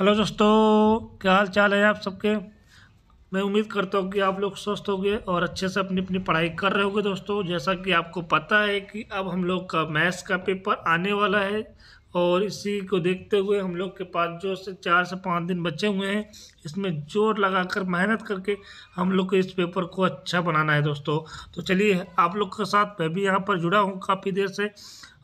Hello दोस्तों, क्या हाल चाल है आप सबके? मैं उम्मीद करता हूँ कि आप लोग स्वस्थ होंगे और अच्छे से अपनी अपनी पढ़ाई कर रहे होंगे दोस्तों। जैसा कि आपको पता है कि अब हम लोग का मैथ्स का पेपर आने वाला है और इसी को देखते हुए हम लोग के पास जो से चार से पाँच दिन बचे हुए हैं, इसमें ज़ोर लगाकर मेहनत करके हम लोग को इस पेपर को अच्छा बनाना है दोस्तों। तो चलिए, आप लोग के साथ मैं भी यहाँ पर जुड़ा हूँ काफ़ी देर से।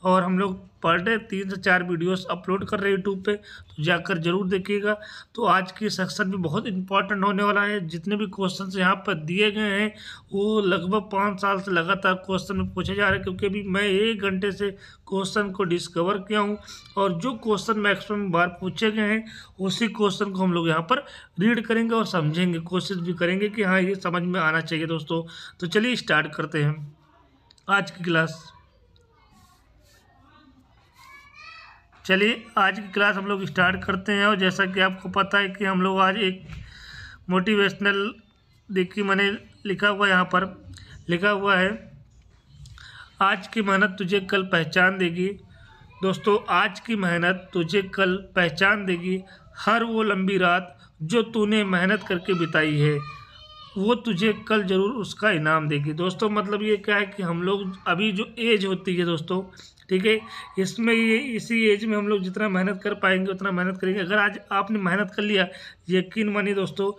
और हम लोग पर डे तीन से चार वीडियोस अपलोड कर रहे हैं यूट्यूब पे तो जाकर ज़रूर देखिएगा। तो आज की सेक्शन भी बहुत इंपॉर्टेंट होने वाला है। जितने भी क्वेश्चन यहाँ पर दिए गए हैं, वो लगभग पाँच साल से लगातार क्वेश्चन में पूछे जा रहे हैं, क्योंकि अभी मैं एक घंटे से क्वेश्चन को डिस्कवर किया हूँ और जो क्वेश्चन मैक्सिमम बार पूछे गए हैं, उसी क्वेश्चन को हम लोग यहाँ पर रीड करेंगे और समझेंगे। कोशिश भी करेंगे कि हाँ ये समझ में आना चाहिए दोस्तों। तो चलिए स्टार्ट करते हैं। आज की क्लास चलिए, आज की क्लास हम लोग स्टार्ट करते हैं और जैसा कि आपको पता है कि हम लोग आज एक मोटिवेशनल देखिए मैंने लिखा हुआ यहाँ पर। लिखा हुआ है, आज की मेहनत तुझे कल पहचान देगी। दोस्तों, आज की मेहनत तुझे कल पहचान देगी। हर वो लंबी रात जो तूने मेहनत करके बिताई है। वो तुझे कल ज़रूर उसका इनाम देगी। दोस्तों मतलब ये क्या है कि हम लोग अभी जो एज होती है दोस्तों, ठीक है, इसमें ये, इसी एज में हम लोग जितना मेहनत कर पाएँगे, उतना मेहनत करेंगे। अगर आज आपने मेहनत कर लिया, यकीन मानिए दोस्तों,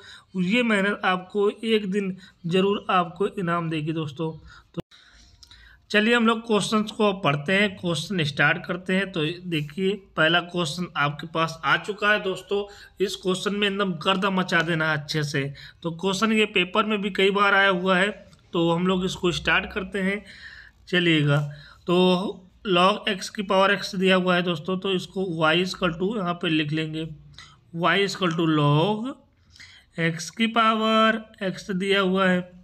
ये मेहनत आपको एक दिन ज़रूर आपको इनाम देगी दोस्तों। तो चलिए हम लोग क्वेश्चन को पढ़ते हैं क्वेश्चन स्टार्ट करते हैं। तो देखिए, पहला क्वेश्चन आपके पास आ चुका है दोस्तों। इस क्वेश्चन में एकदम गर्दा मचा देना अच्छे से। तो क्वेश्चन ये पेपर में भी कई बार आया हुआ है। तो हम लोग इसको स्टार्ट करते हैं। चलिएगा। तो लॉग एक्स की पावर एक्स दिया हुआ है दोस्तों। तो इसको वाई इसकल टू यहाँ पर लिख लेंगे। Y is equal to log x की पावर एक्स दिया हुआ है।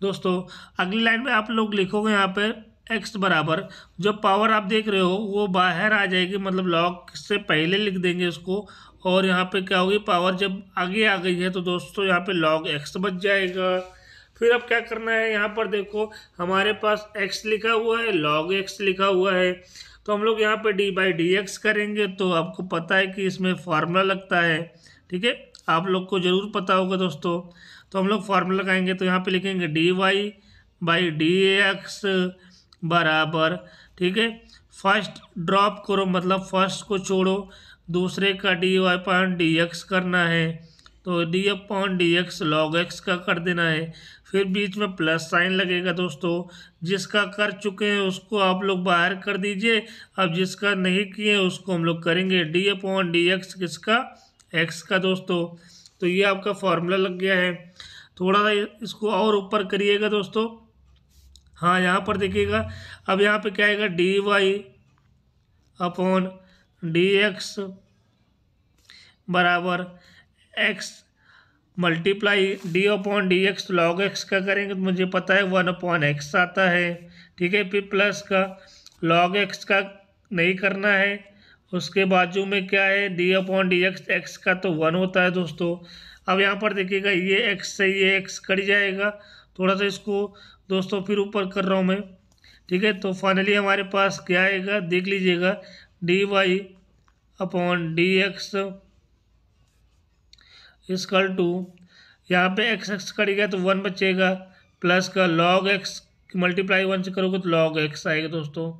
दोस्तों, अगली लाइन में आप लोग लिखोगे यहाँ पर एक्स बराबर। जो पावर आप देख रहे हो, वो बाहर आ जाएगी मतलब लॉग से पहले लिख देंगे उसको और यहाँ पे क्या होगी पावर जब आगे आ गई है तो दोस्तों यहाँ पे लॉग एक्स बच जाएगा। फिर अब क्या करना है, यहाँ पर देखो, हमारे पास एक्स लिखा हुआ है लॉग एक्स लिखा हुआ है। तो हम लोग यहाँ पे डी बाई डी एक्स करेंगे तो आपको पता है कि इसमें फार्मूला लगता है, ठीक है? आप लोग को ज़रूर पता होगा दोस्तों। तो हम लोग फार्मूला लगाएँगे तो यहाँ पे लिखेंगे d y by d x बराबर, ठीक है? फ़र्स्ट ड्रॉप करो मतलब फ़र्स्ट को छोड़ो। दूसरे का d y point d x करना है। तो d f point d x log x का कर देना है। फिर बीच में प्लस साइन लगेगा दोस्तों। जिसका कर चुके हैं उसको आप लोग बाहर कर दीजिए। अब जिसका नहीं किए उसको हम लोग करेंगे डी पॉइंट डी एक्स किसका? एक्स का दोस्तों तो ये आपका फॉर्मूला लग गया है। थोड़ा सा इसको और ऊपर करिएगा दोस्तों। हाँ यहाँ पर देखिएगा। अब यहाँ पे क्या आएगा? D y upon d x बराबर x multiply d upon d x log x का करेंगे? तो मुझे पता है वन अपॉन एक्स आता है। ठीक है, फिर प्लस का लॉग एक्स का नहीं करना है। उसके बाजू में क्या है? D upon d x x का तो वन होता है दोस्तों। अब यहाँ पर देखिएगा, ये एक्स से ये एक्स कट जाएगा। थोड़ा सा इसको दोस्तों फिर ऊपर कर रहा हूँ मैं। ठीक है तो फाइनली हमारे पास क्या आएगा? देख लीजिएगा d y upon d x equal to यहाँ पे एक्स एक्स कट गया तो वन बचेगा। प्लस का लॉग एक्स मल्टीप्लाई वन से करोगे तो लॉग एक्स आएगा दोस्तों।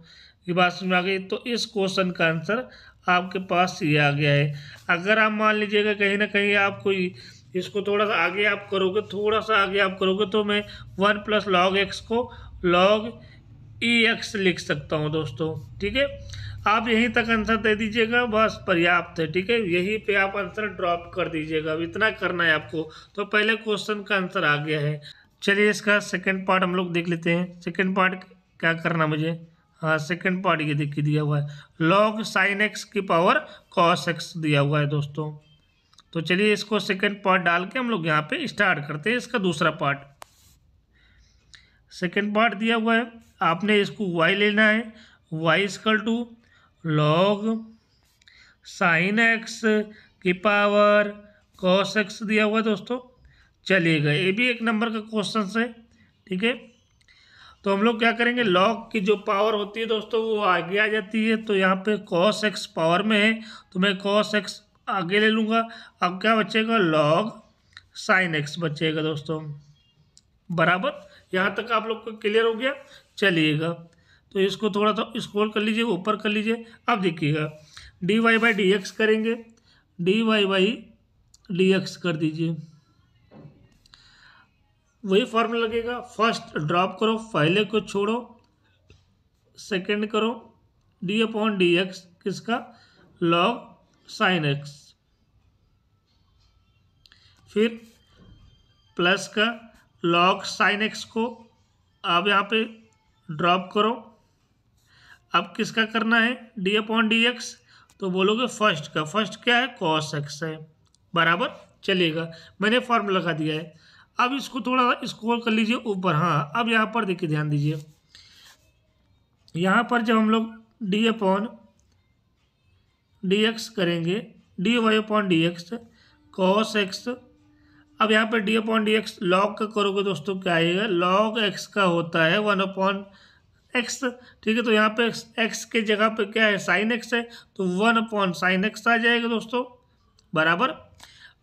ये बात समझ आ गई। तो इस क्वेश्चन का आंसर आपके पास ये आ गया है। अगर आप मान लीजिएगा कहीं ना कहीं आप कोई इसको थोड़ा सा आगे आप करोगे, थोड़ा सा आगे आप करोगे तो मैं वन प्लस लॉग एक्स को लॉग ई एक्स लिख सकता हूँ दोस्तों, ठीक है? आप यहीं तक आंसर दे दीजिएगा, बस पर्याप्त है, ठीक है? यहीं पे आप आंसर ड्रॉप कर दीजिएगा। अब इतना करना है आपको तो पहले क्वेश्चन का आंसर आ गया है। चलिए इसका सेकेंड पार्ट हम लोग देख लेते हैं। सेकेंड पार्ट क्या करना मुझे? हाँ सेकेंड पार्ट ये देखिए दिया हुआ है। लॉग साइन एक्स की पावर कॉस एक्स दिया हुआ है दोस्तों। तो चलिए इसको सेकेंड पार्ट डाल के हम लोग यहाँ पे स्टार्ट करते हैं इसका दूसरा पार्ट सेकेंड पार्ट दिया हुआ है। आपने इसको वाई लेना है। Y equal to log sine x की पावर कॉस एक्स दिया हुआ है दोस्तों। चलिएगा ये भी एक नंबर का क्वेश्चन है, ठीक है? तो हम लोग क्या करेंगे? लॉग की जो पावर होती है दोस्तों, वो आगे आ जाती है। तो यहाँ पे कॉस एक्स पावर में है। तो मैं कॉस एक्स आगे ले लूँगा। अब क्या बचेगा? लॉग साइन एक्स बचेगा दोस्तों। बराबर? यहाँ तक आप लोग को क्लियर हो गया? चलिएगा। तो इसको थोड़ा सा स्क्रॉल कर लीजिए, ऊपर कर लीजिए। अब देखिएगा। D y by d x करेंगे। D y by d x कर दीजिए। वही फॉर्मूला लगेगा। फ़र्स्ट ड्रॉप करो पहले को छोड़ो, सेकंड करो डी अपॉन डी एक्स किसका? लॉग साइन एक्स फिर प्लस का लॉग साइन एक्स को आप यहाँ पे ड्रॉप करो। अब किसका करना है? डी अपॉन डी एक्स तो बोलोगे फ़र्स्ट का। फ़र्स्ट क्या है? कॉस एक्स है। बराबर? चलेगा मैंने फॉर्मूला लगा दिया है। अब इसको थोड़ा स्क्रॉल कर लीजिए ऊपर हाँ अब यहाँ पर देखिए, ध्यान दीजिए। यहाँ पर जब हम लोग डी अपॉन डी एक्स करेंगे d y upon d x cos x अब यहाँ पर d upon d x log का करोगे दोस्तों, क्या आएगा? लॉग एक्स का होता है वन अपॉन एक्स ठीक है? तो यहाँ पे एक्स के जगह पे क्या है? साइन एक्स है तो वन अपॉन साइन एक्स आ जाएगा दोस्तों, बराबर?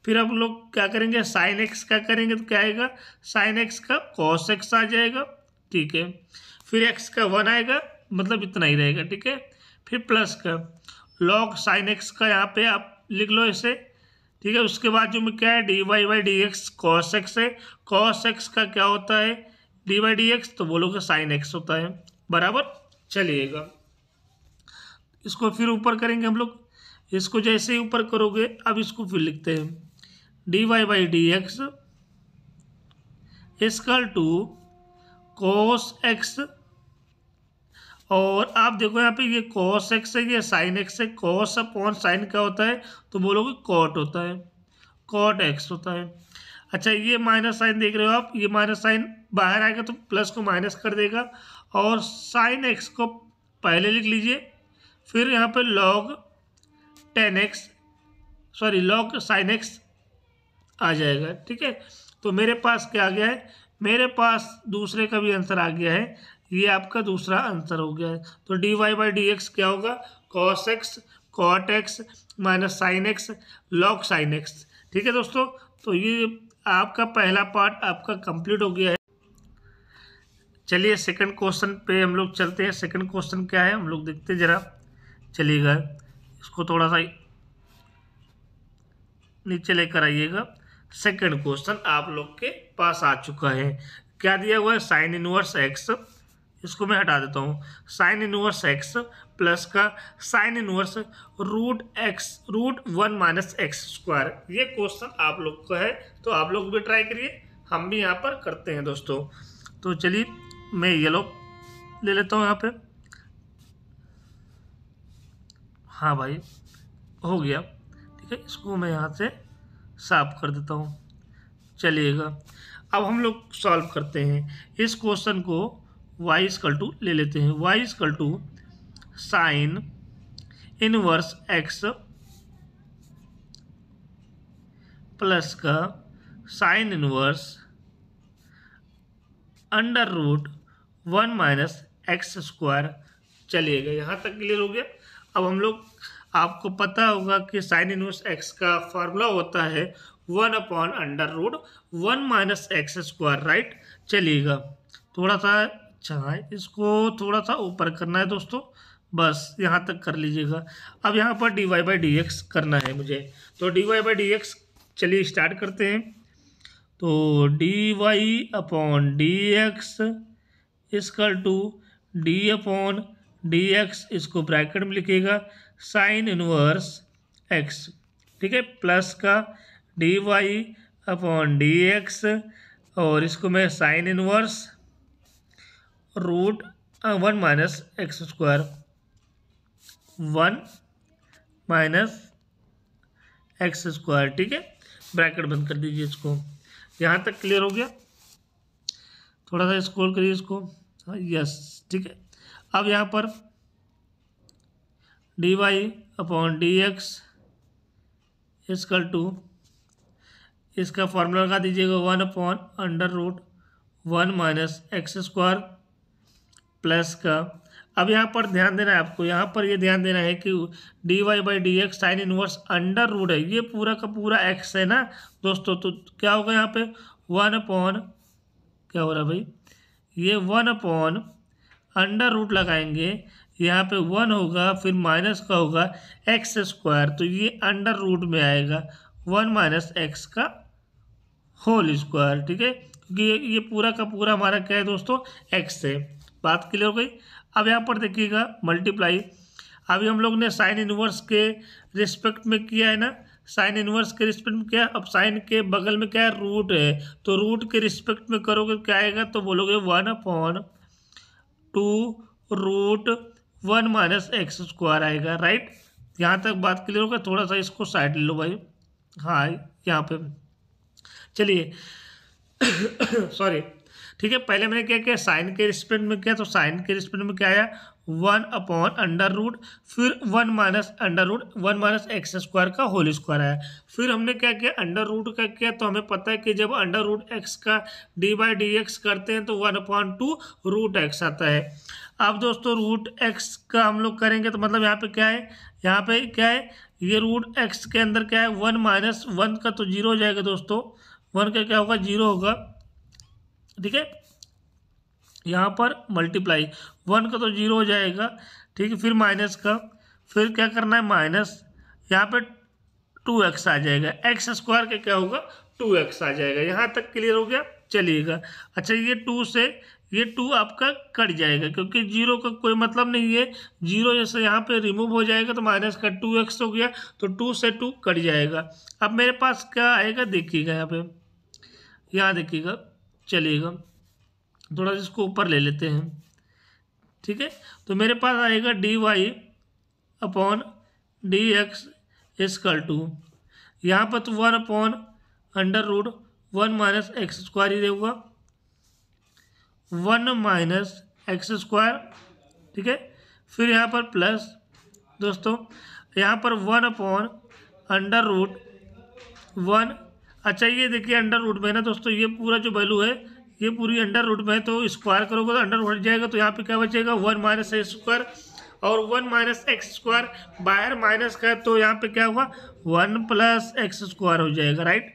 फिर हम लोग क्या करेंगे? साइन एक्स का करेंगे तो क्या आएगा? साइन एक्स का कॉस एक्स आ जाएगा, ठीक है। फिर एक्स का वन आएगा मतलब इतना ही रहेगा, ठीक है। फिर प्लस का लॉग साइन एक्स का यहाँ पे आप लिख लो इसे, ठीक है। उसके बाद जो में क्या है? D y by d x cos x है। कॉस एक्स का क्या होता है? डी वाई डी एक्स तो बोलोगे साइन एक्स होता है, बराबर? चलिएगा। इसको फिर ऊपर करेंगे हम लोग। इसको जैसे ही ऊपर करोगे, अब इसको फिर लिखते हैं। D y by d x equal to cos x और आप देखो यहाँ पे ये कॉस एक्स है, ये साइन एक्स है। कॉस अपॉन साइन क्या होता है? तो बोलोगे कॉट होता है। कॉट एक्स होता है। अच्छा ये माइनस साइन देख रहे हो आप? ये माइनस साइन बाहर आएगा तो प्लस को माइनस कर देगा। और साइन एक्स को पहले लिख लीजिए। फिर यहाँ पे log tan x sorry log sine x आ जाएगा, ठीक है? तो मेरे पास क्या आ गया है? मेरे पास दूसरे का भी आंसर आ गया है। ये आपका दूसरा आंसर हो गया है। तो d y by d x क्या होगा? Cos x cot x minus sine x log sine x ठीक है दोस्तों? तो ये आपका पहला पार्ट आपका कंप्लीट हो गया है। चलिए सेकंड क्वेश्चन पे हम लोग चलते हैं। सेकंड क्वेश्चन क्या है? हम लोग देखते हैं ज़रा। चलिएगा, इसको थोड़ा सा नीचे लेकर आइएगा। सेकंड क्वेश्चन आप लोग के पास आ चुका है। क्या दिया हुआ है? साइन इनवर्स एक्स इसको मैं हटा देता हूँ। साइन इनवर्स एक्स प्लस का sine inverse root x root one minus x square ये क्वेश्चन आप लोग का है तो आप लोग भी ट्राई करिए। हम भी यहाँ पर करते हैं दोस्तों। तो चलिए, मैं येलो ले लेता हूँ यहाँ पे। हाँ भाई, हो गया। ठीक है, इसको मैं यहाँ से साफ़ कर देता हूँ। चलिएगा। अब हम लोग सॉल्व करते हैं। इस क्वेश्चन को वाई स्कल टू ले लेते हैं। Y equal to sine inverse x plus का sine inverse under root one minus x square चलिएगा। यहाँ तक क्लियर हो गया। अब हम लोग आपको पता होगा कि साइन इनवर्स एक्स का फार्मूला होता है one upon under root one minus x square right चलिएगा। थोड़ा सा अच्छा इसको थोड़ा सा ऊपर करना है दोस्तों, बस यहाँ तक कर लीजिएगा। अब यहाँ पर d y by d x करना है मुझे। तो d y by d x चलिए स्टार्ट करते हैं। तो d y upon d x equal to d upon d x इसको ब्रैकेट में लिखिएगा। साइन इनवर्स एक्स, ठीक है? प्लस का d y upon d x, और इसको मैं sine inverse root one minus x square, one minus x square, ठीक है? ब्रैकेट बंद कर दीजिए इसको। यहाँ तक क्लियर हो गया? थोड़ा सा स्क्रॉल करिए इसको। हाँ यस, ठीक है। अब यहाँ पर d y upon d x equal to इसका फॉर्मूला लगा दीजिएगा one upon under root one minus x square plus का। अब यहाँ पर ध्यान देना है आपको, यहाँ पर ये ध्यान देना है कि d y by d x sine inverse under root है। ये पूरा का पूरा एक्स है ना? दोस्तों तो क्या होगा यहाँ पे? वन अपॉन क्या हो रहा भाई? ये वन अपॉन अंडर रूट लगाएँगे। यहाँ पे वन होगा फिर माइनस का होगा एक्स स्क्वायर तो ये अंडर रूट में आएगा वन माइनस एक्स का होल स्क्वायर ठीक है? क्योंकि ये, पूरा का पूरा हमारा क्या है दोस्तों? एक्स है। बात क्लियर हो गई? अब यहाँ पर देखिएगा मल्टीप्लाई। अभी हम लोग ने साइन इनवर्स के रिस्पेक्ट में किया है ना? साइन इनवर्स के रिस्पेक्ट में क्या? अब साइन के बगल में क्या है रूट है? तो रूट के रिस्पेक्ट में करोगे क्या आएगा? तो बोलोगे one upon two root one minus x square आएगा राइट यहाँ तक बात क्लियर होगा थोड़ा सा इसको साइड ले लो भाई। हाँ यहाँ पे। चलिए। सॉरी ठीक है, पहले मैंने क्या किया? साइन के रिस्पेक्ट में किया तो साइन के रिस्पेक्ट में क्या आया? वन अपॉन अंडर रूट, फिर one minus under root, one minus x square का होल स्क्वायर आया। फिर हमने क्या किया? अंडर रूट का किया तो हमें पता है कि जब अंडर रूट एक्स का डी बाई डी एक्स करते हैं तो one upon two root x आता है। अब दोस्तों रूट एक्स का हम लोग करेंगे तो मतलब यहाँ पे क्या है? यहाँ पे क्या है? ये रूट एक्स के अंदर क्या है? वन माइनस वन का तो ज़ीरो हो जाएगा दोस्तों। वन का क्या होगा? ज़ीरो होगा। ठीक है? यहाँ पर मल्टीप्लाई वन का तो ज़ीरो हो जाएगा। ठीक है? फिर माइनस का। फिर क्या करना है? माइनस यहाँ पे टू एक्स आ जाएगा। एक्स स्क्वायर का क्या होगा? टू एक्स आ जाएगा। यहाँ तक क्लियर हो गया? चलिएगा। अच्छा ये टू से ये टू आपका कट जाएगा, क्योंकि ज़ीरो का कोई मतलब नहीं है। ज़ीरो जैसे यहाँ पे रिमूव हो जाएगा तो माइनस का टू एक्स हो गया तो टू से टू कट जाएगा। अब मेरे पास क्या आएगा, देखिएगा यहाँ पे। यहाँ देखिएगा, चलिएगा। थोड़ा इसको ऊपर ले लेते हैं। ठीक है? तो मेरे पास आएगा d y upon d x equal to यहाँ पर तो one upon under root one minus x square ही रहेगा। वन माइनस एक्स स्क्वायर, ठीक है? फिर यहाँ पर प्लस, दोस्तों, यहाँ पर one upon under root one. अच्छा ये देखिए अंडर रूट में ना, दोस्तों, ये पूरा जो वैल्यू है, ये पूरी अंडर रूट में है तो स्क्वायर करोगे तो अंडर हट जाएगा तो यहाँ पे क्या बचेगा? वन माइनस एक्स स्क्वायर और वन माइनस एक्स स्क्वायर बाहर माइनस का तो यहाँ पे क्या हुआ? वन प्लस एक्स स्क्वायर हो जाएगा, राइट?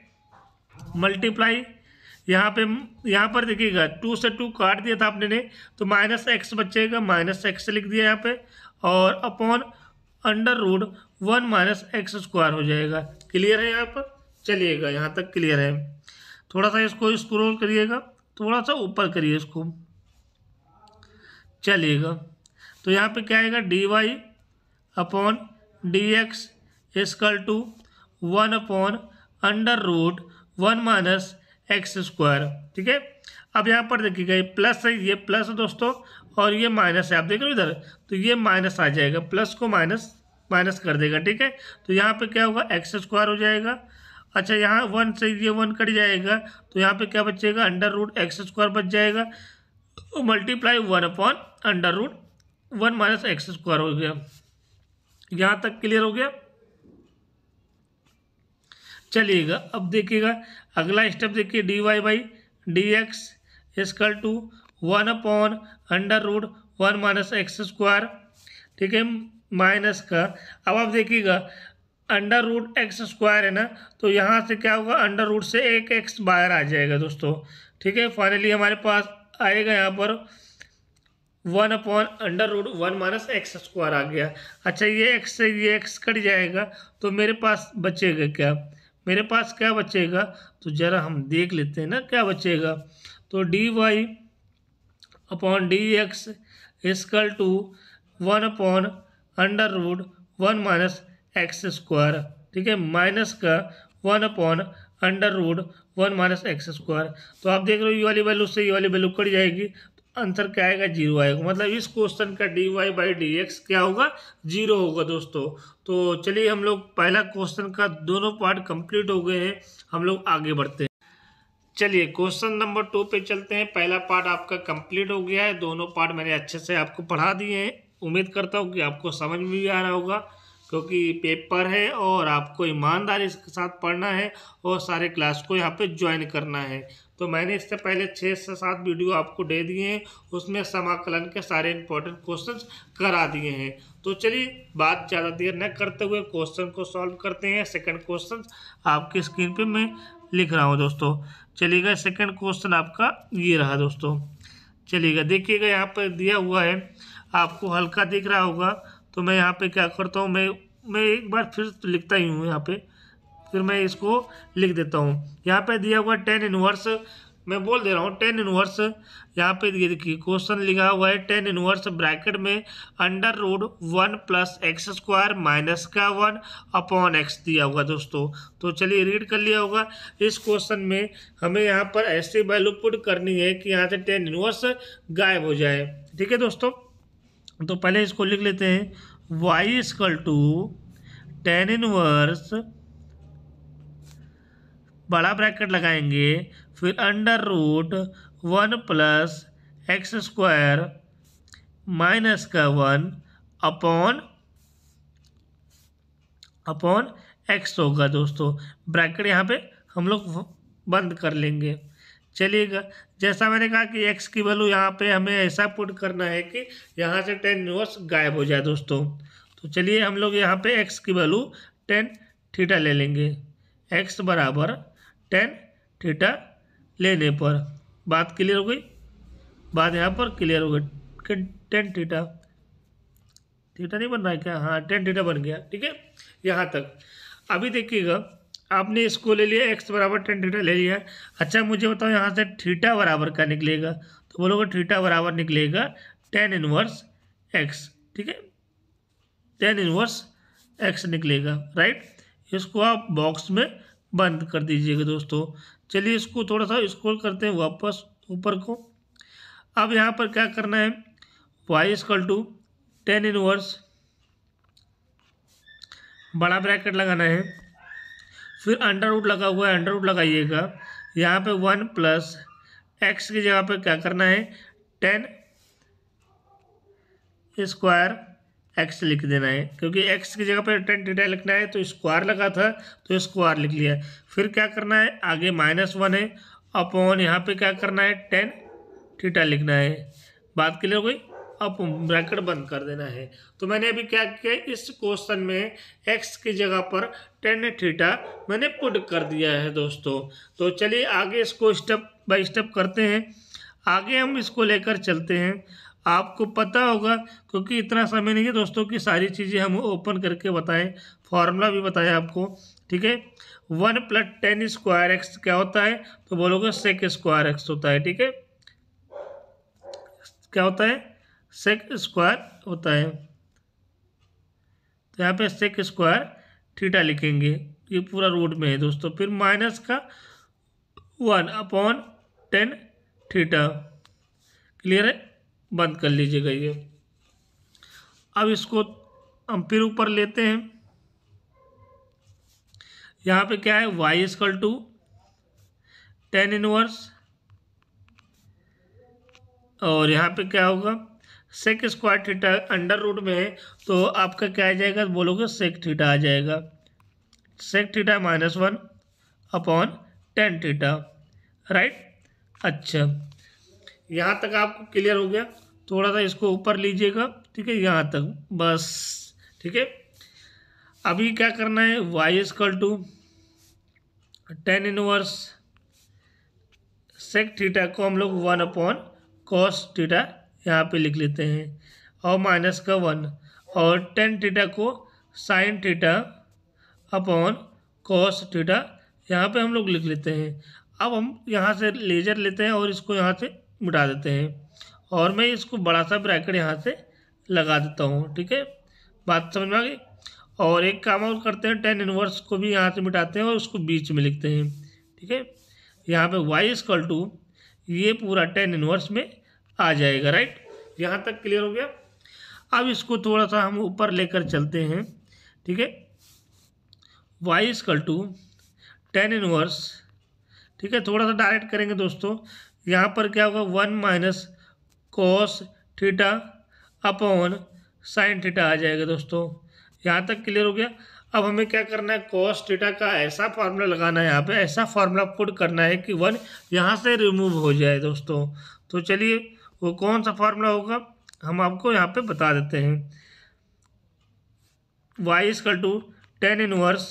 मल्टीप्लाई यहाँ पे, यहाँ पर देखिएगा टू से टू काट दिया था आपने ने तो माइनस एक्स बचेगा माइनस एक्स लिख दिया यहाँ पे, और upon under root one minus x square हो जाएगा। क्लियर है यहाँ पर? चलिएगा, यहाँ तक क्लियर है। थोड़ा सा इसको स्क्रोल करिएगा, थोड़ा सा ऊपर करिए इसको। चलिएगा तो यहाँ पे क्या आएगा? D y upon d x equal to one upon under root one minus x square, ठीक है? अब यहाँ पर देखिएगा ये प्लस है, ये प्लस है दोस्तों, और ये माइनस है। आप देख रहे हो इधर? तो ये माइनस आ जाएगा, प्लस को माइनस माइनस कर देगा, ठीक है? तो यहाँ पे क्या होगा? एक्स स्क्वायर हो जाएगा। अच्छा यहाँ वन से ये वन कट जाएगा तो यहाँ पे क्या बचेगा? अंडर रूट एक्स स्क्वायर बच जाएगा। Multiply one upon under root one minus x square हो गया। यहाँ तक क्लियर हो गया? चलिएगा। अब देखिएगा, अगला स्टेप देखिए d y by d x equal to one upon under root one minus x square ठीक है माइनस का। अब आप देखिएगा अंडर रूट एक्स स्क्वायर है ना तो यहाँ से क्या होगा अंडर रूट से एक एक्स बाहर आ जाएगा दोस्तों, ठीक है। फाइनली हमारे पास आएगा यहाँ पर one upon under root one minus x square आ गया। अच्छा ये एक्स से ये एक्स कट जाएगा तो मेरे पास बचेगा क्या? मेरे पास क्या बचेगा? तो ज़रा हम देख लेते हैं ना, क्या बचेगा? तो d y upon d x equal to one upon under root one minus x square ठीक है? माइनस का one upon under root one minus x square तो आप देख रहे हो, ये वाली वैल्यू से ये वाली वैल्यू कट जाएगी। आंसर क्या आएगा? ज़ीरो आएगा। मतलब इस क्वेश्चन का d y by d x क्या होगा? ज़ीरो होगा दोस्तों। तो चलिए हम लोग पहला क्वेश्चन का दोनों पार्ट कंप्लीट हो गए हैं। हम लोग आगे बढ़ते हैं। चलिए क्वेश्चन नंबर टू पे चलते हैं। पहला पार्ट आपका कंप्लीट हो गया है। दोनों पार्ट मैंने अच्छे से आपको पढ़ा दिए हैं। उम्मीद करता हूँ कि आपको समझ में भी आ रहा होगा, क्योंकि पेपर है और आपको ईमानदारी के साथ पढ़ना है और सारे क्लास को यहाँ पे ज्वाइन करना है। तो मैंने इससे पहले छः से सात वीडियो आपको दे दिए हैं, उसमें समाकलन के सारे इंपॉर्टेंट क्वेश्चन करा दिए हैं। तो चलिए, बात ज़्यादा देर न करते हुए क्वेश्चन को सॉल्व करते हैं। सेकंड क्वेश्चन आपकी स्क्रीन पे मैं लिख रहा हूँ दोस्तों। चलिएगा सेकंड क्वेश्चन आपका ये रहा दोस्तों। चलिएगा, देखिएगा, यहाँ पर दिया हुआ है। आपको हल्का दिख रहा होगा तो मैं यहाँ पे क्या करता हूँ, मैं मैं एक बार फिर लिखता ही हूँ यहाँ पे। फिर मैं इसको लिख देता हूँ। यहाँ पे दिया हुआ टेन इनवर्स मैं बोल दे रहा हूँ टेन इनवर्स यहाँ पे ये देखिए क्वेश्चन लिखा हुआ है टेन इनवर्स ब्रैकेट में under root one plus x square minus का वन अपॉन एक्स दिया हुआ दोस्तों। तो चलिए रीड कर लिया होगा। इस क्वेश्चन में हमें यहाँ पर ऐसी वैल्यू पुट करनी है कि यहाँ से टेन इनवर्स गायब हो जाए। ठीक है दोस्तों? तो पहले इसको लिख लेते हैं। Y equal to tan inverse बड़ा ब्रैकेट लगाएँगे, फिर under root one plus x square minus का वन अपॉन अपॉन एक्स होगा दोस्तों। ब्रैकेट यहाँ पे हम लोग बंद कर लेंगे। चलिएगा, जैसा मैंने कहा कि एक्स की वैल्यू यहाँ पे हमें ऐसा पुट करना है कि यहाँ से टेन इनवर्स गायब हो जाए दोस्तों। तो चलिए हम लोग यहाँ पे एक्स की वैल्यू टेन थीटा ले लेंगे। एक्स बराबर टेन थीटा लेने पर। बात क्लियर हो गई? बात यहाँ पर क्लियर हो गई टेन थीटा थीटा नहीं बन रहा है क्या? हाँ टेन थीटा बन गया, ठीक है? यहाँ तक। अभी देखिएगा, आपने इसको ले लिया एक्स बराबर टेन थीटा ले लिया। अच्छा मुझे बताओ यहाँ से थीटा बराबर का निकलेगा? तो बोलोगे थीटा बराबर निकलेगा टेन इनवर्स एक्स ठीक है? टेन इनवर्स एक्स निकलेगा राइट इसको आप बॉक्स में बंद कर दीजिएगा दोस्तों। चलिए इसको थोड़ा सा स्क्रॉल करते हैं वापस ऊपर को। अब यहाँ पर क्या करना है? Y equal to tan inverse बड़ा ब्रैकेट लगाना है। फिर अंडर रूट लगा हुआ है अंडर रूट लगाइएगा। यहाँ पे वन प्लस एक्स की जगह पे क्या करना है? टेन स्क्वायर एक्स लिख देना है, क्योंकि एक्स की जगह पर टेन टीटा लिखना है तो स्क्वायर लगा था तो स्क्वायर लिख लिया। फिर क्या करना है? आगे माइनस वन है अपॉन यहाँ पे क्या करना है? टेन थीटा लिखना है। बात क्लियर हो गई? अब ब्रैकेट बंद कर देना है। तो मैंने अभी क्या किया? इस क्वेश्चन में एक्स की जगह पर टेन थीटा मैंने पुट कर दिया है दोस्तों। तो चलिए आगे इसको स्टेप बाय स्टेप करते हैं। आगे हम इसको लेकर चलते हैं। आपको पता होगा, क्योंकि इतना समय नहीं है दोस्तों कि सारी चीज़ें हम ओपन करके बताएँ, फॉर्मूला भी बताया आपको, ठीक है? One plus tan square x क्या होता है? तो बोलोगे सेक स्क्वायर एक्स होता है, ठीक है? क्या होता है? सेक स्क्वायर होता है। तो यहाँ पे सेक स्क्वायर थीटा लिखेंगे, ये पूरा रूट में है दोस्तों। फिर माइनस का one upon tan theta, clear है? बंद कर लीजिएगा ये अब इसको हम फिर ऊपर लेते हैं। यहाँ पे क्या है? Y equal to tan inverse और यहाँ पे क्या होगा? Sec square theta under root में है तो आपका क्या आ जाएगा? बोलोगे सेक थीटा आ जाएगा। Sec theta minus one upon tan theta right अच्छा। यहाँ तक आपको क्लियर हो गया। थोड़ा सा इसको ऊपर लीजिएगा। ठीक है, यहाँ तक। बस। ठीक है। अभी क्या करना है? Y equal to tan inverse sec theta को हम लोग वन अपॉन कॉस थीटा यहाँ पे लिख लेते हैं। और माइनस का वन और टेन थीटा को sine theta upon cos theta यहाँ पे हम लोग लिख लेते हैं। अब हम यहाँ से लेजर लेते हैं और इसको यहाँ से मिटा देते हैं। और मैं इसको बड़ा सा ब्रैकेट यहाँ से लगा देता हूँ, ठीक है? बात समझ में आ गई? और एक काम और करते हैं टेन इनवर्स को भी यहाँ से मिटाते हैं और उसको बीच में लिखते हैं, ठीक है? यहाँ पे वाई स्कल टू ये पूरा टेन इनवर्स में आ जाएगा राइट यहाँ तक क्लियर हो गया? अब इसको थोड़ा सा हम ऊपर लेकर चलते हैं, ठीक है? Y equal to tan inverse ठीक है? थोड़ा सा डायरेक्ट करेंगे दोस्तों। यहाँ पर क्या होगा? One minus cos theta upon sine theta आ जाएगा दोस्तों। यहाँ तक क्लियर हो गया? अब हमें क्या करना है? कॉस थीटा का ऐसा फार्मूला लगाना है यहाँ पे, ऐसा फार्मूला पुट करना है कि वन यहाँ से रिमूव हो जाए दोस्तों। तो चलिए, वो कौन सा फार्मूला होगा? हम आपको यहाँ पे बता देते हैं। Y equal to tan inverse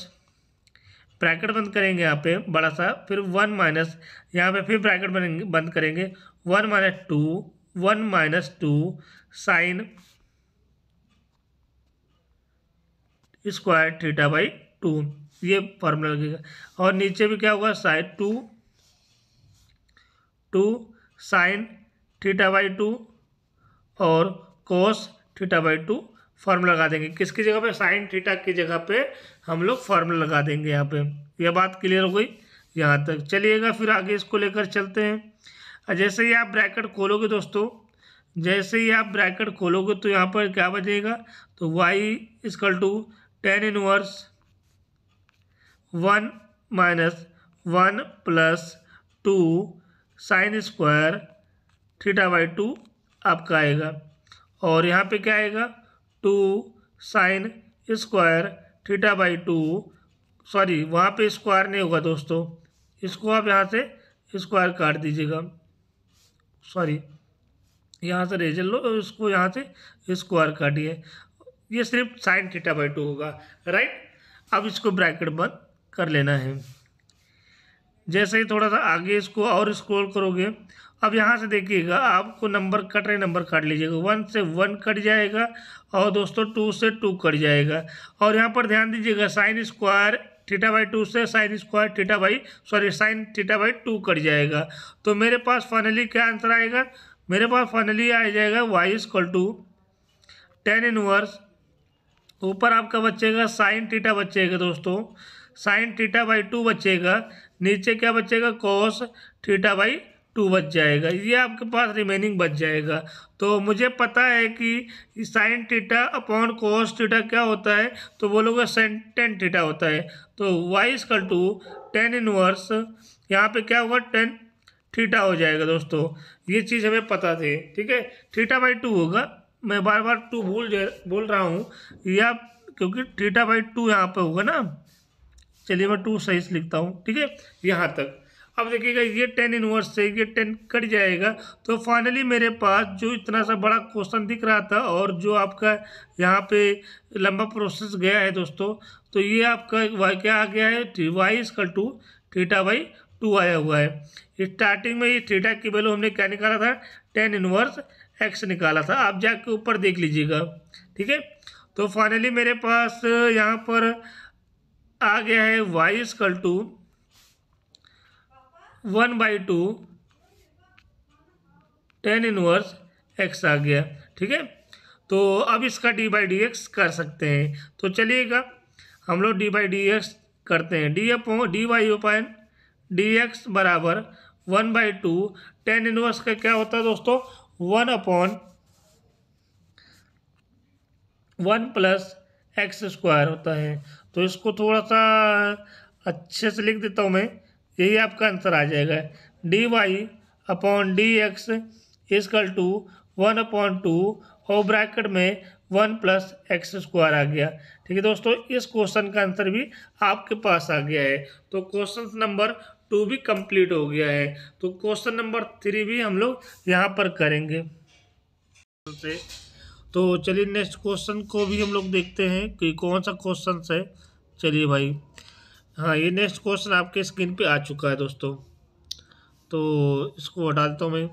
bracket बंद करेंगे यहाँ पे बड़ा सा, फिर वन माइनस, यहाँ पे फिर ब्रैकेट बनेंगे, बंद करेंगे। One minus two, one minus two, sine square theta by two, ये फॉर्मूला लगेगा। और नीचे भी क्या होगा sine two two, sine theta by two और cos theta by two formula लगा देंगे। किसकी जगह पे? साइन थीटा की जगह पे हम लोग फार्मूला लगा देंगे यहाँ पे। यह बात क्लियर हो गई? यहाँ तक चलिएगा, फिर आगे इसको लेकर चलते हैं। जैसे ही आप ब्रैकेट खोलोगे दोस्तों, जैसे ही आप ब्रैकेट खोलोगे तो यहाँ पर क्या बचेगा तो y equal to tan inverse one minus one plus two sine square theta by two आपका आएगा। और यहाँ पे क्या आएगा? Two sine square theta by two, sorry, वहाँ पे स्क्वायर नहीं होगा दोस्तों। इसको आप यहाँ से स्क्वायर काट दीजिएगा। सॉरी, यहाँ से रेजल लो, इसको यहाँ से स्क्वायर काटिए। ये सिर्फ़ साइन थीटा बाई टू होगा, राइट? अब इसको ब्रैकेट बंद कर लेना है। जैसे ही थोड़ा सा आगे इसको और स्क्रॉल करोगे, अब यहाँ से देखिएगा, आपको नंबर, कट रहे नंबर काट लीजिएगा। वन से वन कट जाएगा और दोस्तों टू से टू कट जाएगा। और यहाँ पर ध्यान दीजिएगा sine square theta by two से sine square theta by sorry sine theta by two cut जाएगा। तो मेरे पास फाइनली क्या आंसर आएगा? मेरे पास फाइनली आ जाएगा y equal to tan inverse ऊपर आपका बचेगा साइन टीटा बचेगा दोस्तों। साइन टीटा बाई टू बचेगा। नीचे क्या बचेगा? कॉस थीटा बाई टू बच जाएगा, ये आपके पास रिमेनिंग बच जाएगा। तो मुझे पता है कि sine theta upon cos theta क्या होता है? तो बोलोगे साइन टेन टीटा होता है। तो y equal to tan inverse यहाँ पे क्या होगा? टेन थीटा हो जाएगा दोस्तों। ये चीज़ हमें पता थी, ठीक है? थीटा बाई टू होगा। मैं बार बार टू भूल बोल रहा हूँ। या क्योंकि थीटा बाई टू यहाँ पे होगा ना। चलिए मैं टू सही से लिखता हूँ, ठीक है? यहाँ तक। अब देखिएगा, ये टेन इनवर्स से ये टेन कट जाएगा। तो फाइनली मेरे पास जो इतना सा बड़ा क्वेश्चन दिख रहा था और जो आपका यहाँ पे लंबा प्रोसेस गया है दोस्तों तो ये आपका वाई क्या आ गया है? Y equal to theta by two आया हुआ है। स्टार्टिंग में ये थीटा की वैल्यू हमने क्या निकाला था? टेन इनवर्स एक्स निकाला था। आप जाके ऊपर देख लीजिएगा, ठीक है? तो फाइनली मेरे पास यहाँ पर आ गया है y equal to one by two tan inverse x आ गया, ठीक है? तो अब इसका डी बाई डी एक्स कर सकते हैं। तो चलिएगा, हम लोग डी बाई डी एक्स करते हैं। D upon d y upon d x बराबर one by two tan inverse का क्या होता है दोस्तों? One upon one plus x square होता है। तो इसको थोड़ा सा अच्छे से लिख देता हूँ मैं। यही आपका आंसर आ जाएगा। D y upon d x equal to one upon two और ब्रैकेट में वन प्लस एक्स स्क्वायर आ गया। ठीक है दोस्तों, इस क्वेश्चन का आंसर भी आपके पास आ गया है। तो क्वेश्चन नंबर टू भी कंप्लीट हो गया है। तो क्वेश्चन नंबर थ्री भी हम लोग यहाँ पर करेंगे। तो चलिए नेक्स्ट क्वेश्चन को भी हम लोग देखते हैं कि कौन सा क्वेश्चन है। चलिए भाई। हाँ ये नेक्स्ट क्वेश्चन आपके स्क्रीन पे आ चुका है दोस्तों। तो इसको हटा देता हूँ मैं।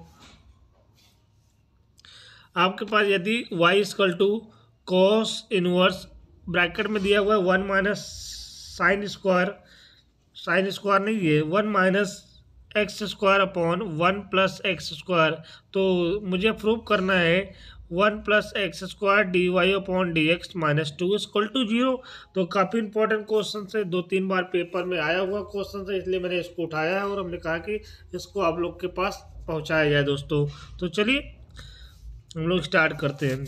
आपके पास यदि y equal to cos inverse bracket में दिया हुआ है one minus sine square sine square नहीं है one minus x square upon one plus x square तो मुझे प्रूव करना है one plus x square d y upon d x minus two equal to zero. तो काफ़ी इंपॉर्टेंट क्वेश्चन से दो तीन बार पेपर में आया हुआ क्वेश्चन से, इसलिए मैंने इसको उठाया है और हमने कहा कि इसको आप लोग के पास पहुँचाया जाए दोस्तों। तो चलिए, हम लोग स्टार्ट करते हैं।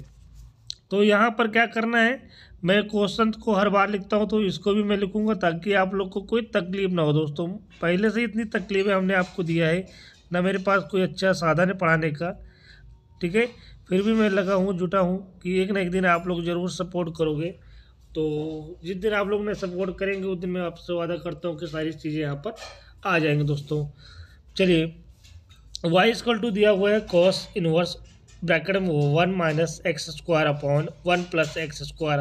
तो यहाँ पर क्या करना है, मैं क्वेश्चन को हर बार लिखता हूँ तो इसको भी मैं लिखूँगा ताकि आप लोग को कोई तकलीफ़ ना हो दोस्तों। पहले से इतनी तकलीफें हमने आपको दिया है, ना मेरे पास कोई अच्छा साधन है पढ़ाने का, ठीक है? फिर भी मैं लगा हूँ, जुटा हूँ कि एक ना एक दिन आप लोग ज़रूर सपोर्ट करोगे। तो जिस दिन आप लोग मैं सपोर्ट करेंगे, उस दिन मैं आपसे वादा करता हूँ कि सारी चीज़ें यहाँ पर आ जाएँगे दोस्तों। चलिए वाई स्कल टू दिया हुआ है कॉस इनवर्स ब्रैकेट में one minus x square upon one plus x square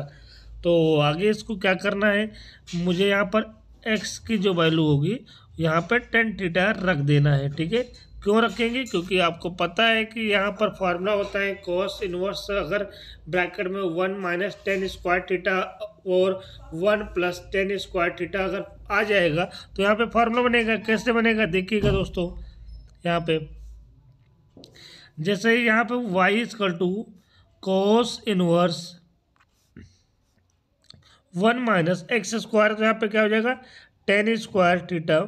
तो आगे इसको क्या करना है? मुझे यहाँ पर एक्स की जो वैल्यू होगी, यहाँ पर टेन थीटा रख देना है, ठीक है? क्यों रखेंगे? क्योंकि आपको पता है कि यहाँ पर फार्मूला होता है कॉस इनवर्स अगर ब्रैकेट में one minus tan square theta और one plus tan square theta अगर आ जाएगा तो यहाँ पे फार्मूला बनेगा, कैसे बनेगा? देखिएगा दोस्तों, यहाँ पे। जैसे यहाँ पे y equal to cos inverse one minus x square तो यहाँ पे क्या हो जाएगा? टेन स्क्वायर थीटा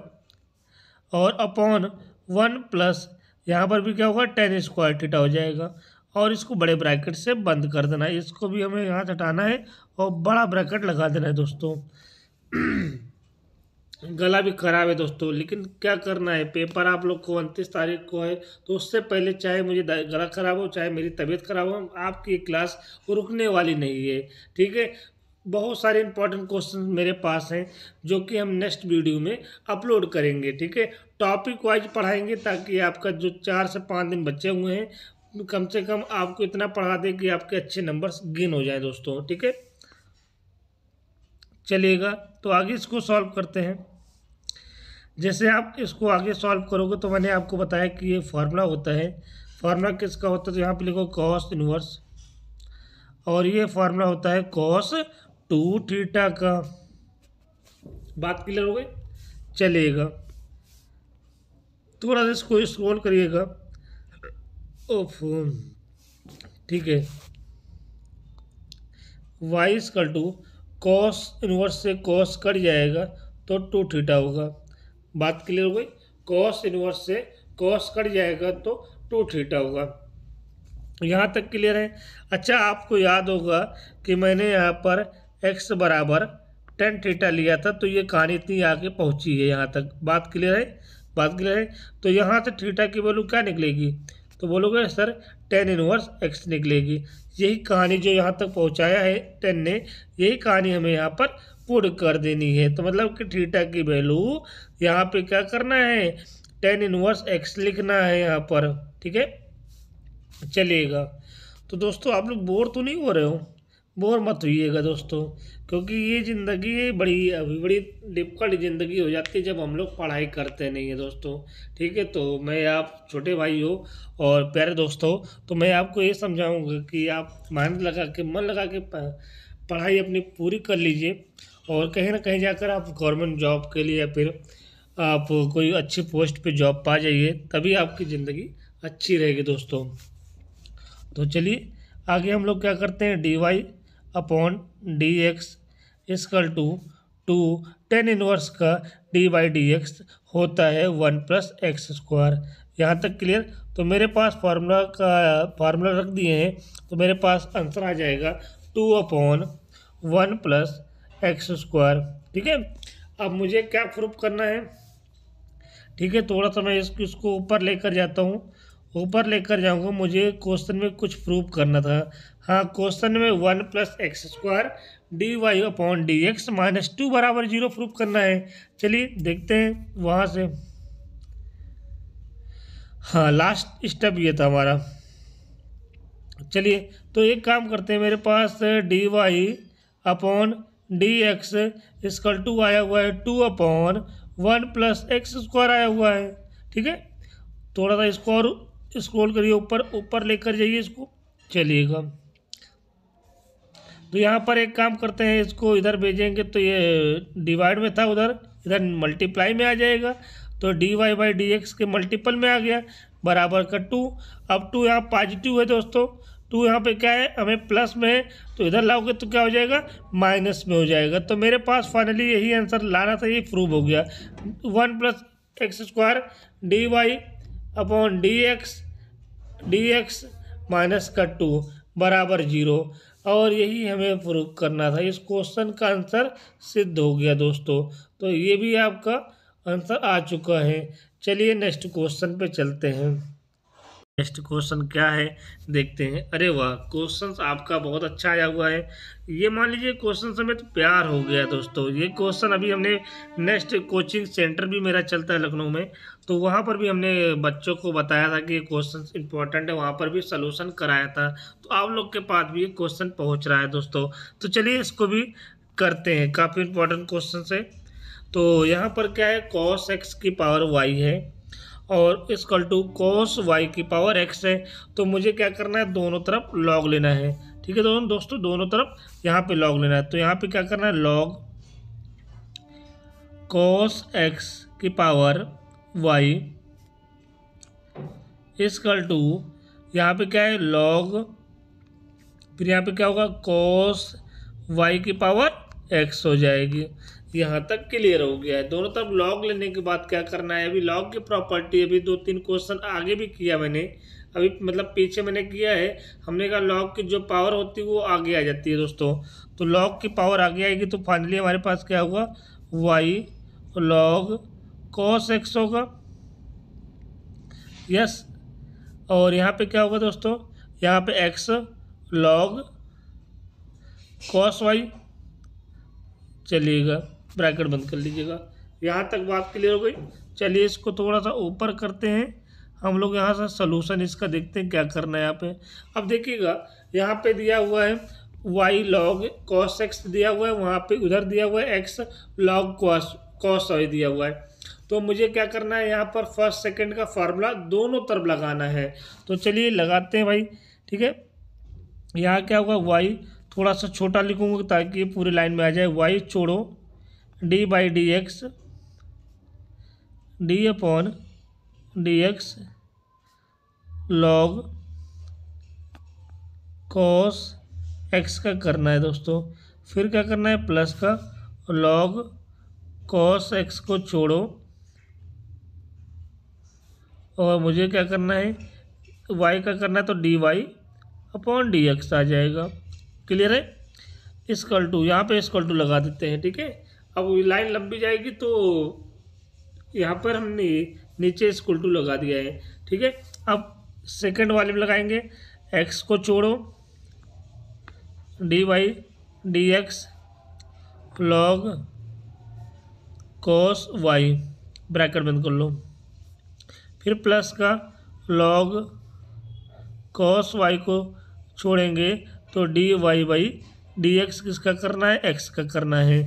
और अपॉन वन प्लस, यहाँ पर भी क्या होगा, टेन स्क्वायर थीटा हो जाएगा। और इसको बड़े ब्रैकेट से बंद कर देना है। इसको भी हमें यहाँ हटाना है और बड़ा ब्रैकेट लगा देना है दोस्तों। गला भी खराब है दोस्तों, लेकिन क्या करना है? पेपर आप लोग को उनतीस तारीख को है तो उससे पहले चाहे मुझे गला खराब हो, चाहे मेरी तबीयत खराब हो, आपकी क्लास रुकने वाली नहीं है, ठीक है? बहुत सारे इंपॉर्टेंट क्वेश्चन मेरे पास हैं, जो कि हम नेक्स्ट वीडियो में अपलोड करेंगे, ठीक है? टॉपिक वाइज पढ़ाएँगे ताकि आपका जो चार से पाँच दिन बचे हुए हैं, कम से कम आपको इतना पढ़ा दें कि आपके अच्छे नंबर्स गेन हो जाए दोस्तों, ठीक है? चलिएगा तो आगे इसको सॉल्व करते हैं। जैसे आप इसको आगे सॉल्व करोगे तो मैंने आपको बताया कि ये फार्मूला होता है। फार्मूला किसका होता है? तो यहाँ पे लिखो कॉस इनवर्स और ये फार्मूला होता है कॉस टू थीटा का। बात क्लियर हो गई? चलेगा थोड़ा सा इसको स्क्रॉल करिएगा। ओफ ठीक है। Y equal to cos inverse से कॉस कट जाएगा तो टू थीटा होगा। बात क्लियर हो गई? कॉस इनवर्स से कॉस कट जाएगा तो टू थीटा होगा। यहाँ तक क्लियर है? अच्छा आपको याद होगा कि मैंने यहाँ पर एक्स बराबर टेन थीटा लिया था तो ये कहानी इतनी आगे पहुँची है यहाँ तक। बात क्लियर है? क्लियर है तो यहाँ से थीटा की वैल्यू क्या निकलेगी? तो बोलोगे, सर टेन इनवर्स एक्स निकलेगी। यही कहानी जो यहाँ तक पहुँचाया है टेन ने, यही कहानी हमें यहाँ पर पुट कर देनी है। तो मतलब कि थीटा की वैल्यू यहाँ पे क्या करना है? टेन इनवर्स एक्स लिखना है यहाँ पर, ठीक है? चलिएगा। तो दोस्तों, आप लोग बोर तो नहीं हो रहे हो? बोर मत होइएगा दोस्तों, क्योंकि ये ज़िंदगी बड़ी, अभी बड़ी डिफ़िकल्ट ज़िंदगी हो जाती है जब हम लोग पढ़ाई करते नहीं है दोस्तों। ठीक है तो मैं आप छोटे भाई हो और प्यारे दोस्त तो मैं आपको ये समझाऊँगा कि आप मेहनत लगा के, मन लगा के पढ़ाई अपनी पूरी कर लीजिए और कहीं ना कहीं जाकर आप गवर्नमेंट जॉब के लिए या फिर आप कोई अच्छी पोस्ट पे जॉब पा जाइए, तभी आपकी ज़िंदगी अच्छी रहेगी दोस्तों। तो चलिए, आगे हम लोग क्या करते हैं d y upon d x equal to two tan inverse का डी बाई डी एक्स होता है वन प्लस एक्स स्क्वायर। यहाँ तक क्लियर? तो मेरे पास फार्मूला का, फार्मूला रख दिए हैं तो मेरे पास आंसर आ जाएगा two upon one plus x square. ठीक है? अब मुझे क्या प्रूफ करना है? ठीक है, थोड़ा सा मैं इसको ऊपर लेकर जाता हूँ। ऊपर लेकर जाऊँगा, मुझे क्वेश्चन में कुछ प्रूफ करना था। हाँ क्वेश्चन में one plus x square d y upon d x minus two बराबर ज़ीरो प्रूफ करना है। चलिए देखते हैं वहाँ से। हाँ लास्ट स्टेप ये था हमारा। चलिए तो एक काम करते हैं, मेरे पास d y upon d x equal to आया हुआ है, two upon one plus x square आया हुआ है, ठीक है? थोड़ा सा इसको और स्क्रॉल करिए, ऊपर ऊपर लेकर जाइए इसको, चलिएगा। तो यहाँ पर एक काम करते हैं, इसको इधर भेजेंगे तो ये डिवाइड में था उधर, इधर मल्टीप्लाई में आ जाएगा तो d y by d x के मल्टीपल में आ गया, बराबर का टू अब टू यहाँ पॉजिटिव है दोस्तों टू यहाँ पे क्या है, हमें प्लस में है तो इधर लाओगे तो क्या हो जाएगा माइनस में हो जाएगा। तो मेरे पास फाइनली यही आंसर लाना था ये प्रूव हो गया। One plus x square d y upon d x d x minus का टू बराबर ज़ीरो। और यही हमें प्रूव करना था। इस क्वेश्चन का आंसर सिद्ध हो गया दोस्तों। तो ये भी आपका आंसर आ चुका है। चलिए नेक्स्ट क्वेश्चन पे चलते हैं। नेक्स्ट क्वेश्चन क्या है? देखते हैं। अरे वाह क्वेश्चन आपका बहुत अच्छा आया हुआ है। ये मान लीजिए क्वेश्चन से में तो प्यार हो गया दोस्तों। ये क्वेश्चन अभी हमने नेक्स्ट कोचिंग सेंटर भी मेरा चलता है लखनऊ में। तो वहाँ पर भी हमने बच्चों को बताया था कि ये क्वेश्चन इंपॉर्टेंट है। वहाँ पर भी सोल्यूशन कराया था। तो आप लोग के पास भी ये क्वेश्चन पहुँच रहा है दोस्तों। तो चलिए इसको भी करते हैं। काफ़ी इंपॉर्टेंट क्वेश्चन है। तो यहाँ पर क्या है? कॉस एक्स की पावर वाई है। और इसकल टू कोस वाई की पावर एक्स है तो मुझे क्या करना है? दोनों तरफ़ लॉग लेना है। ठीक है दोनों, दोस्तों, दोनों तरफ़ यहाँ पे लॉग लेना है। तो यहाँ पे क्या करना है? लॉग कोस एक्स की पावर वाई इसकल टू यहाँ पे क्या है? लॉग फिर यहाँ पे क्या होगा? कोस वाई की पावर एक्स हो जाएगी। यहाँ तक क्लियर हो गया है। दोनों तरफ़ लॉग लेने के बाद क्या करना है? अभी लॉग की प्रॉपर्टी अभी दो तीन क्वेश्चन आगे भी किया मैंने। अभी मतलब पीछे मैंने किया है। हमने कहा लॉग की जो पावर होती है वो आगे आ जाती है दोस्तों। तो लॉग की पावर आगे आएगी तो फाइनली हमारे पास क्या होगा? वाई लॉग कॉस एक्स होगा। यस और यहाँ पे क्या होगा दोस्तों? यहाँ पे एक्स लॉग कॉस वाई चलिएगा ब्रैकेट बंद कर लीजिएगा। यहाँ तक बात क्लियर हो गई। चलिए इसको थोड़ा सा ऊपर करते हैं। हम लोग यहाँ से सोलूशन इसका देखते हैं क्या करना है यहाँ पे। अब देखिएगा, यहाँ पे दिया हुआ है वाई लॉग कॉस एक्स दिया हुआ है, वहाँ पे उधर दिया हुआ है x log cos cos y दिया हुआ है। तो मुझे क्या करना है, यहाँ पर फ़र्स्ट सेकंड का फार्मूला दोनों तरफ़ लगाना है। तो चलिए लगाते हैं भाई, ठीक है? यहाँ क्या होगा वाई थोड़ा सा छोटा लिखूँगा ताकि पूरी लाइन में आ जाए। वाई छोड़ो। D by d x, d upon d x log cos x का करना है दोस्तों। फिर क्या करना है? प्लस का लॉग कॉस एक्स को छोड़ो। और मुझे क्या करना है? वाई का करना है तो d y upon d x आ जाएगा। क्लियर है? इसकल टू यहाँ पे इसकल टू लगा देते हैं, ठीक है? अब लाइन लंबी जाएगी तो यहाँ पर हमने नीचे स्कूल टू लगा दिया है, ठीक है? अब सेकंड वाले में लगाएँगे एक्स को छोड़ो d y d x log cos y bracket बंद कर लो। फिर प्लस का लॉग कॉस वाई को छोड़ेंगे तो d y by d x किसका करना है? एक्स का करना है।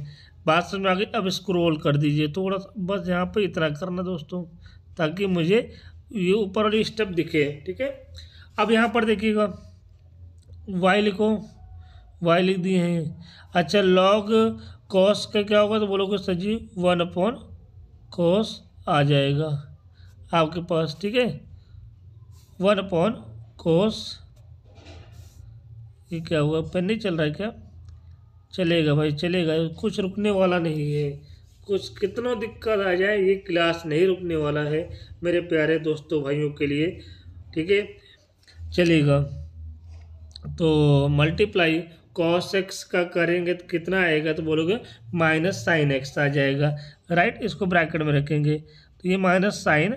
बात समझ आ गई, अब स्क्रॉल कर दीजिए, थोड़ा सा, बस यहाँ पे इतना करना दोस्तों, ताकि मुझे ये ऊपर वाली स्टेप दिखे, ठीक है? अब यहाँ पर देखिएगा वाई लिखो वाई लिख दिए हैं। अच्छा लॉग कॉस का क्या होगा तो बोलोगे sir ji one upon cos आ जाएगा आपके पास, ठीक है? वन अपॉन कॉस ये क्या हुआ पेन नहीं चल रहा है क्या? चलेगा भाई, चलेगा। कुछ रुकने वाला नहीं है। कुछ कितना दिक्कत आ जाए, ये क्लास नहीं रुकने वाला है मेरे प्यारे दोस्तों, भाइयों के लिए। ठीक है? चलेगा। तो मल्टीप्लाई कॉस एक्स का करेंगे तो कितना आएगा? तो बोलोगे माइनस साइन एक्स आ जाएगा। राइट इसको ब्रैकेट में रखेंगे। तो ये माइनस साइन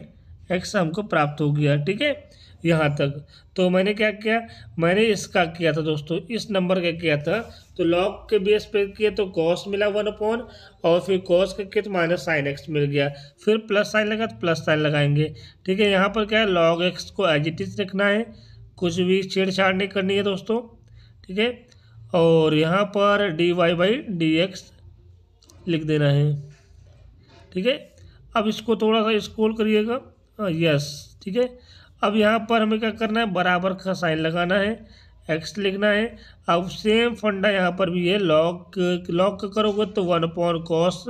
एक्स हमको प्राप्त हो गया। ठीक है? यहाँ तक। तो मैंने क्या किया? मैंने इसका किया था दोस्तों। इस नंबर का किया था तो लॉग के बेस पे किए तो कॉस मिला वन अपॉन और फिर कॉस का किया तो माइनस साइन एक्स मिल गया। फिर प्लस साइन लगा तो प्लस साइन लगाएँगे। ठीक है, यहाँ पर क्या है लॉग एक्स को एजिटिस रखना है। कुछ भी छेड़छाड़ नहीं करनी है दोस्तों। ठीक है, और यहाँ पर d y by d x लिख देना है। ठीक है, अब इसको थोड़ा सा स्कोल करिएगा। यस ठीक है, अब यहाँ पर हमें क्या करना है, बराबर का साइन लगाना है। एक्स लिखना है। अब सेम फंडा यहाँ पर भी है। लॉक लॉग करोगे तो वन पॉन कॉस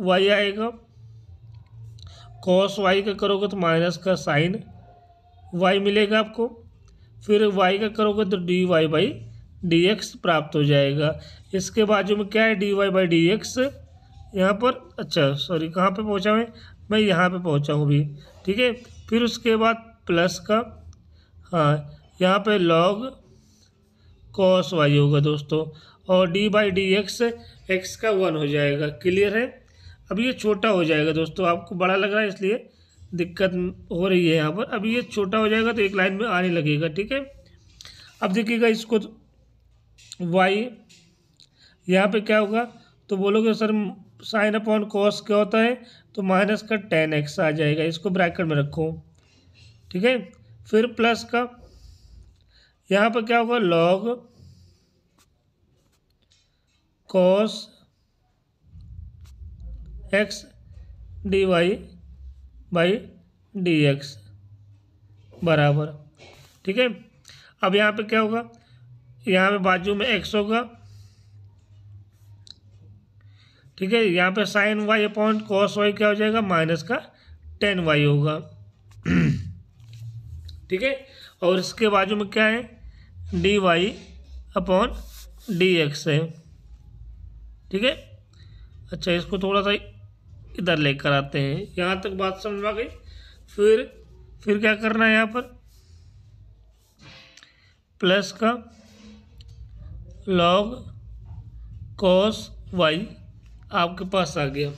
वाई आएगा। कॉस वाई का करोगे तो माइनस का साइन वाई मिलेगा आपको। फिर वाई का करोगे तो d y by d x प्राप्त हो जाएगा। इसके बाजू में क्या है? D y by d x यहाँ पर अच्छा सॉरी कहाँ पे पहुँचा मैं? मैं यहाँ पे पहुँचा हूँ भी ठीक है? फिर उसके बाद प्लस का हाँ यहाँ पे लॉग कॉस वाई होगा दोस्तों, और d by d x x का वन हो जाएगा। क्लियर है? अब ये छोटा हो जाएगा दोस्तों, आपको बड़ा लग रहा है इसलिए दिक्कत हो रही है यहाँ पर। अभी ये छोटा हो जाएगा तो एक लाइन में आने लगेगा, ठीक है? अब देखिएगा इसको वाई यहाँ पे क्या होगा? तो बोलोगे सर साइन अपॉन कॉस क्या होता है? तो माइनस का टेन एक्स आ जाएगा। इसको ब्रैकेट में रखो, ठीक है? फिर प्लस का यहाँ पर क्या होगा log cos x d y by d x बराबर। ठीक है? अब यहाँ पे क्या होगा? यहाँ पे बाजू में एक्स होगा। ठीक है? यहाँ पे sine y upon cos y क्या हो जाएगा? माइनस का टेन वाई होगा। ठीक है? और इसके बाजू में क्या है? D y upon d x है। ठीक है? अच्छा इसको थोड़ा सा इधर लेकर आते हैं। यहाँ तक बात समझ आ गई? फिर फिर क्या करना है यहाँ पर? प्लस का लॉग कॉस वाई आपके पास आ गया।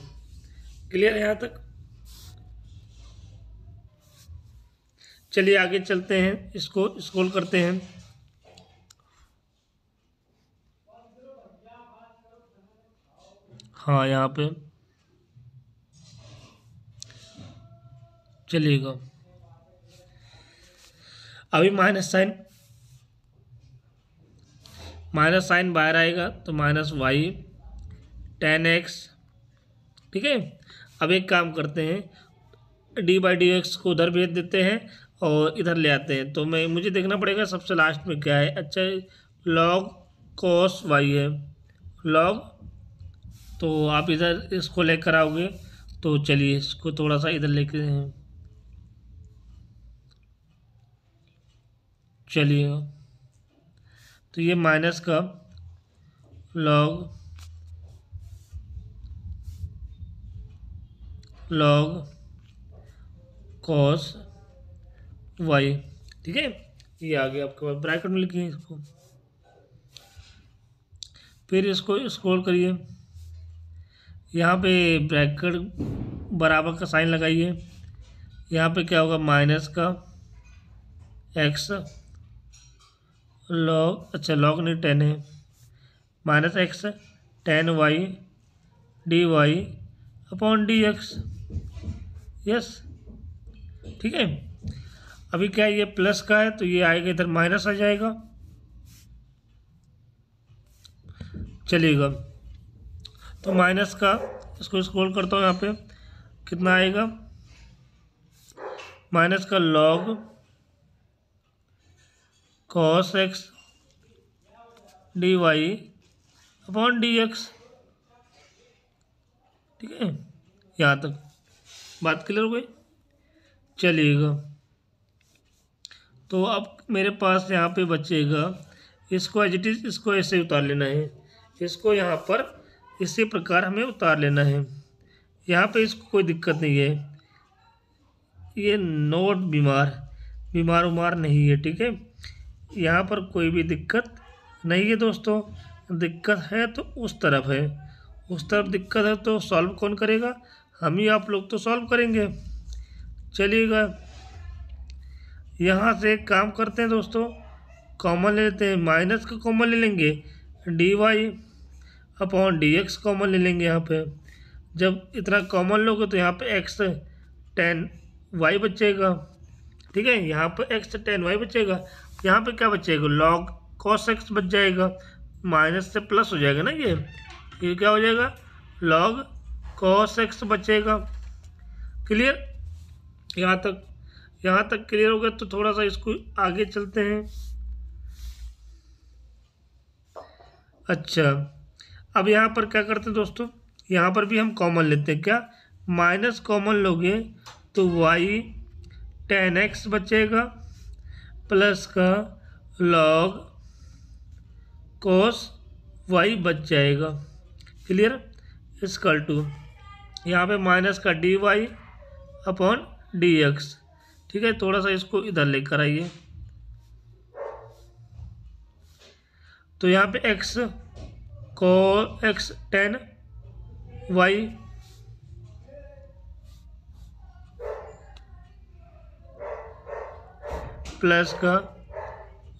क्लियर यहाँ तक? चलिए आगे चलते हैं, इसको स्क्रॉल करते हैं। हाँ यहाँ पे। चलिएगा। अभी माइनस साइन माइनस साइन बाहर आएगा तो माइनस वाई टेन एक्स ठीक है? अब एक काम करते हैं डी बाई डी एक्स को उधर भेज देते हैं और इधर ले आते हैं। तो मैं, मुझे देखना पड़ेगा सबसे लास्ट में क्या है। अच्छा लॉग कॉस वाई है। लॉग तो आप इधर इसको लेकर आओगे। तो चलिए, इसको थोड़ा सा इधर लेके चलिए। तो ये माइनस का लॉग लॉग कॉस वाई ठीक है? ये आ गया आपके पास। ब्रैकेट में लिखिए इसको। फिर इसको स्क्रॉल करिए। यहाँ पे ब्रैकेट बराबर का साइन लगाइए। यहाँ पे क्या होगा? माइनस का एक्स लॉग अच्छा लॉग नहीं टेन है। Minus x tan y d y upon d x yes ठीक है? अभी क्या ये प्लस का है तो ये आएगा, इधर माइनस आ जाएगा। चलिएगा। तो माइनस का, इसको स्क्रॉल करता हूँ यहाँ पे। कितना आएगा? माइनस का log cos x d y upon d x ठीक है? यहाँ तक। बात क्लियर हो गई? चलिएगा। तो अब मेरे पास यहाँ पे बचेगा। इसको एज इट इज़ इसको ऐसे उतार लेना है। इसको यहाँ पर इसी प्रकार हमें उतार लेना है। यहाँ पे इसको कोई दिक्कत नहीं है। ये नोट बीमार बीमार उमार नहीं है, ठीक है? यहाँ पर कोई भी दिक्कत नहीं है दोस्तों। दिक्कत है तो उस तरफ़ है। उस तरफ़ दिक्कत है तो सॉल्व कौन करेगा? हम ही आप लोग तो सॉल्व करेंगे। चलिएगा। यहाँ से एक काम करते हैं दोस्तों। कॉमन ले लेते हैं, माइनस का कॉमन ले लेंगे। D y upon d x common ले लेंगे यहाँ पे। जब इतना कॉमन लोगे तो यहाँ पे एक्स टेन वाई बचेगा। ठीक है, यहाँ पर एक्स टेन वाई बचेगा। यहाँ पे क्या बचेगा? लॉग कॉस एक्स बच जाएगा। माइनस से प्लस हो जाएगा ना ये। ये क्या हो जाएगा? लॉग कॉस एक्स बचेगा। क्लियर? यहाँ तक यहाँ तक क्लियर हो गया तो थोड़ा सा इसको आगे चलते हैं। अच्छा अब यहाँ पर क्या करते हैं दोस्तों? यहाँ पर भी हम कॉमन लेते हैं क्या? माइनस कॉमन लोगे तो वाई टेन एक्स बचेगा प्लस का लॉग कोस वाई बच जाएगा। क्लियर इसकल टू यहाँ पे माइनस का d y upon d x ठीक है थोड़ा सा इसको इधर लेकर आइए। तो यहाँ पे एक्स को एक्स टेन वाई प्लस का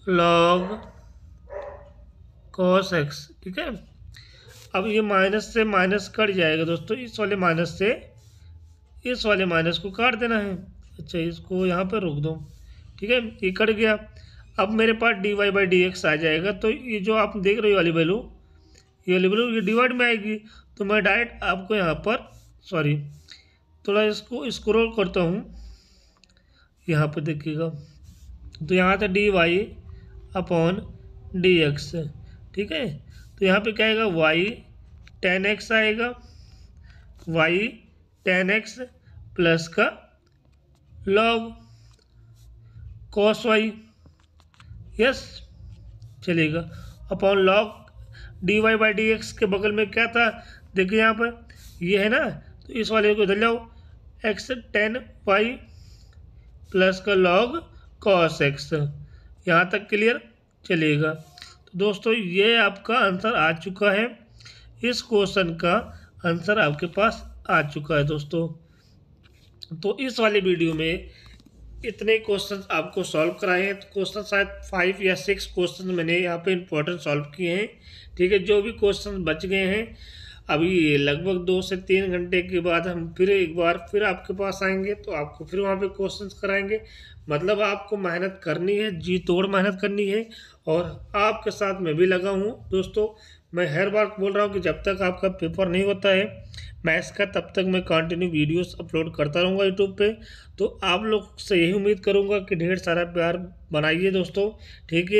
लॉग कॉस एक्स ठीक है? अब ये माइनस से माइनस कट जाएगा दोस्तों, इस वाले माइनस से, इस वाले माइनस को काट देना है। अच्छा इसको यहाँ पर रोक दो। ठीक है? ये कट गया। अब मेरे पास d y by d x आ जाएगा। तो ये जो आप देख रहे हो वाली वैल्यू ये वाली वैल्यू ये डिवाइड में आएगी। तो मैं डायरेक्ट आपको यहाँ पर सॉरी थोड़ा इसको स्क्रोल करता हूँ। यहाँ पर देखिएगा। तो यहाँ था d y upon d x ठीक है? तो यहाँ पे क्या आएगा? वाई टेन एक्स आएगा। वाई टेन एक्स प्लस का लॉग कॉस वाई यस चलेगा। Upon log d y by d x के बगल में क्या था? देखिए यहाँ पर, ये है ना? तो इस वाले को इधर जाओ एक्स टेन वाई प्लस का लॉग कॉस एक्स यहाँ तक क्लियर चलेगा। तो दोस्तों, ये आपका आंसर आ चुका है। इस क्वेश्चन का आंसर आपके पास आ चुका है दोस्तों। तो इस वाले वीडियो में इतने क्वेश्चन आपको सॉल्व कराए हैं। तो क्वेश्चन शायद फाइव या सिक्स क्वेश्चन मैंने यहाँ पे इंपॉर्टेंट सॉल्व किए हैं। ठीक है, जो भी क्वेश्चन बच गए हैं, अभी लगभग दो से तीन घंटे के बाद हम फिर एक बार फिर आपके पास आएँगे तो आपको फिर वहाँ पे क्वेश्चंस कराएँगे। मतलब आपको मेहनत करनी है, जी तोड़ मेहनत करनी है। और आपके साथ मैं भी लगा हूँ। दोस्तों मैं हर बार बोल रहा हूँ कि जब तक आपका पेपर नहीं होता है मैथ्स का तब तक मैं कंटिन्यू वीडियोस अपलोड करता रहूँगा यूट्यूब पे। तो आप लोग से यही उम्मीद करूँगा कि ढेर सारा प्यार बनाइए दोस्तों। ठीक है?